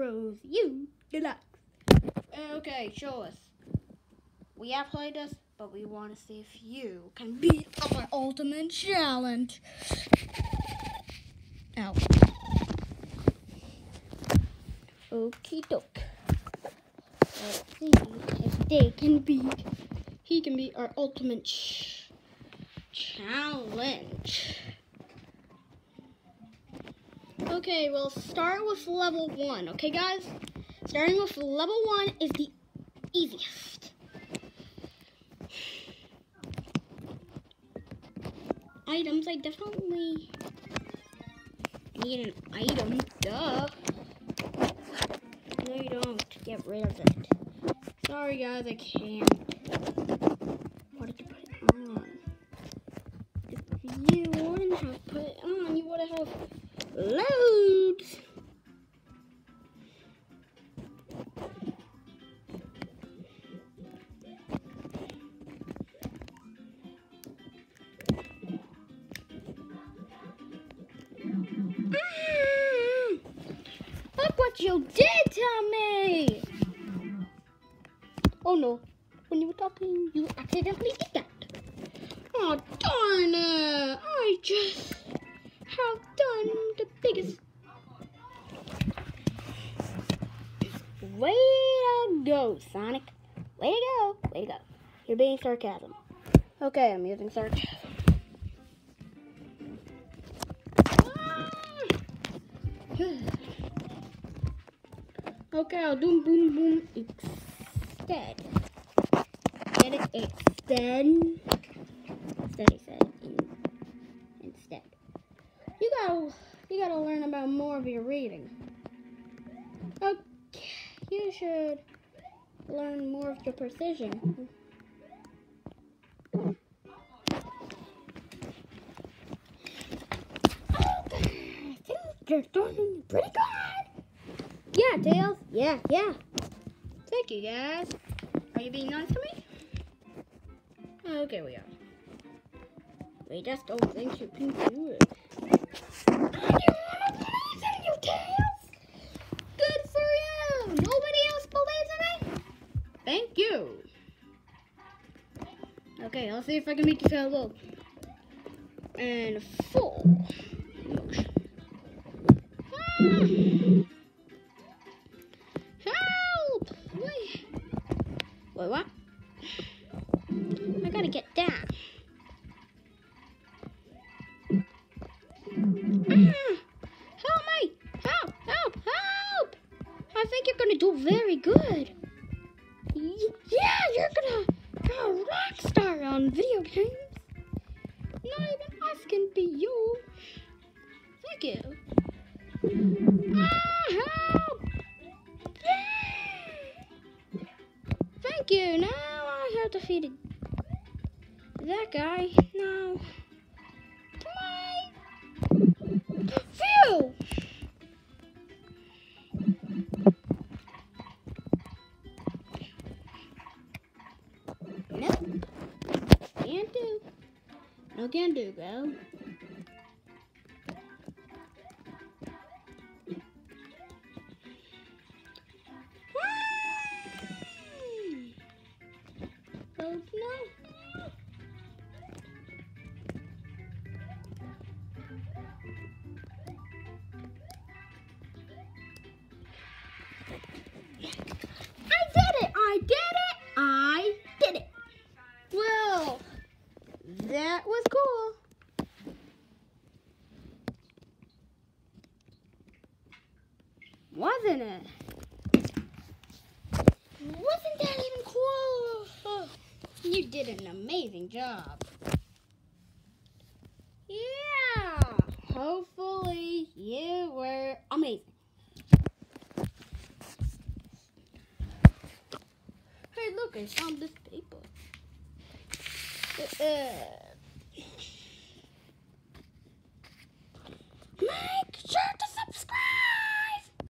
Bros. U Deluxe. Uh, okay, show us. We have played this, but we want to see if you can beat our ultimate challenge. Ow. Okie doke. Let's see if they can beat. He can beat our ultimate ch- challenge. Okay, we'll start with level one. Okay, guys? Starting with level one is the easiest. Items, I definitely need an item. Duh. No, you don't. Get rid of it. Sorry, guys, I can't. What did you put on? If you wouldn't have put it on, you would have loads. What you did to me! Oh no, when you were talking, you accidentally did that. Oh darn it! I just have done the biggest. Way to go, Sonic. Way to go. Way to go. You're being sarcasm. Okay, I'm using sarcasm. Okay, I'll do boom boom instead. Get it? Extend. Instead, said. Instead. You gotta, you gotta learn about more of your reading. Okay, you should learn more of your precision. You're doing pretty good. Yeah, Tails. Yeah, yeah. Thank you, guys. Are you being nice to me? Okay, we are. We just don't think you can do it. I don't wanna believe in you, Tails. Good for you. Nobody else believes in me. Thank you. Okay, I'll see if I can make you feel low. And full motion. Ah. Wait, what? I gotta get down. Ah! Help me! Help! Help! Help! I think you're gonna do very good. Yeah, you're gonna be a rock star on video games. Not even us can be you. Thank you. Ah, Thank you. Now I have defeated that guy. Now, come on. Phew! Nope. Can't do. No can do, bro. Oh no. I did it! I did it! I did it! Well, that was cool. Wasn't it? Wasn't that even cool? Oh, you did an amazing job. Yeah. Hopefully you were amazing. Hey, look, I found this paper. Uh,